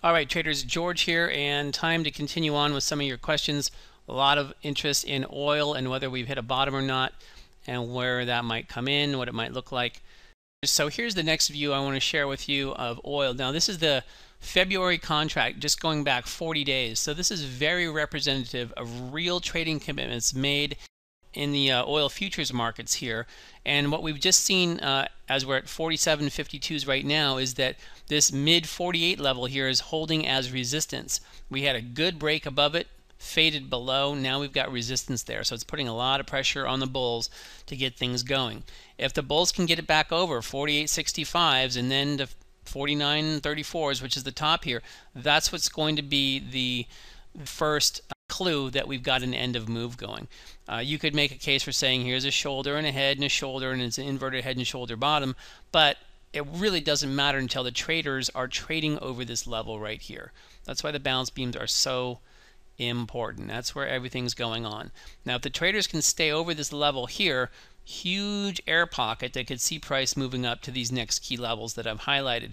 All right, traders, George here, and time to continue on with some of your questions. A lot of interest in oil and whether we've hit a bottom or not, and where that might come in, what it might look like. So here's the next view I want to share with you of oil. Now, this is the February contract, just going back 40 days. So this is very representative of real trading commitments made in the uh, oil futures markets here. And what we've just seen uh, as we're at 47.52s right now is that this mid 48 level here is holding as resistance. We had a good break above it, faded below. Now we've got resistance there. So it's putting a lot of pressure on the bulls to get things going. If the bulls can get it back over 48.65s and then to 49.34s, which is the top here, that's what's going to be the first clue that we've got an end of move going. Uh, you could make a case for saying here's a shoulder and a head and a shoulder and it's an inverted head and shoulder bottom, but it really doesn't matter until the traders are trading over this level right here. That's why the balance beams are so important. That's where everything's going on. Now, if the traders can stay over this level here, huge air pocket that could see price moving up to these next key levels that I've highlighted.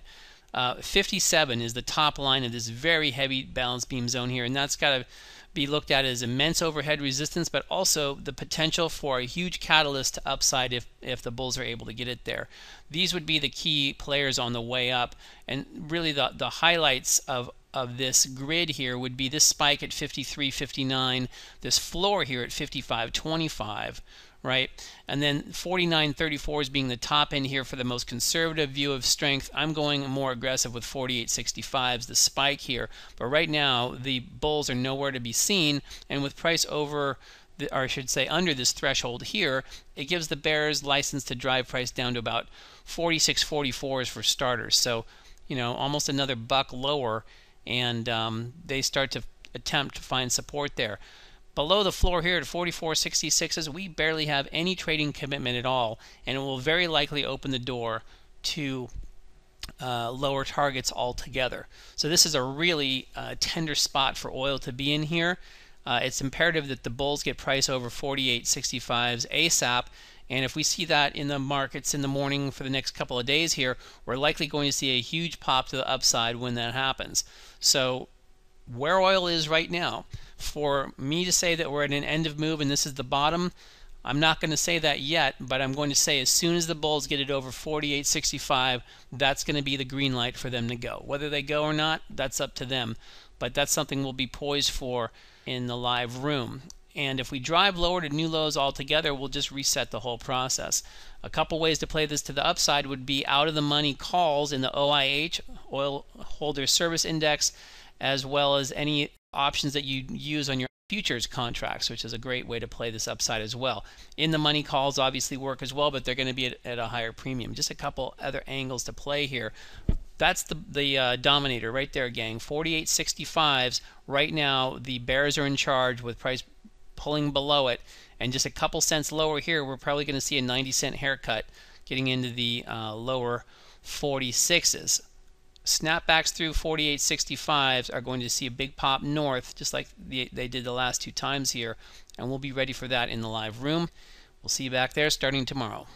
Uh, 57 is the top line of this very heavy balance beam zone here, and that's got to be looked at as immense overhead resistance, but also the potential for a huge catalyst to upside if, if the bulls are able to get it there. These would be the key players on the way up, and really the, the highlights of of this grid here would be this spike at 53.59, this floor here at 55.25, right? And then 49.34 is being the top end here for the most conservative view of strength. I'm going more aggressive with 48.65s, the spike here. But right now, the bulls are nowhere to be seen. And with price over, the, or I should say under this threshold here, it gives the bears license to drive price down to about 46.44s for starters. So, you know, almost another buck lower. And um, they start to attempt to find support there. Below the floor here at 44.66s, we barely have any trading commitment at all, and it will very likely open the door to uh, lower targets altogether. So this is a really uh, tender spot for oil to be in here. Uh, it's imperative that the bulls get price over 48.65s ASAP. And if we see that in the markets in the morning for the next couple of days here, we're likely going to see a huge pop to the upside when that happens. So where oil is right now, for me to say that we're at an end of move and this is the bottom, I'm not going to say that yet, but I'm going to say as soon as the bulls get it over 48.65, that's going to be the green light for them to go. Whether they go or not, that's up to them. But that's something we'll be poised for in the live room. And if we drive lower to new lows altogether, we'll just reset the whole process. A couple ways to play this to the upside would be out of the money calls in the OIH, Oil Holder Service Index, as well as any options that you use on your futures contracts, which is a great way to play this upside as well. In the money calls obviously work as well, but they're going to be at, at a higher premium. Just a couple other angles to play here. That's the the uh, dominator right there, gang. 48.65s. Right now, the bears are in charge with price pulling below it, and just a couple cents lower here, we're probably going to see a 90 cent haircut, getting into the uh, lower 46s snapbacks through 48.65s are going to see a big pop north, just like they did the last two times here, and we'll be ready for that in the live room. We'll see you back there starting tomorrow.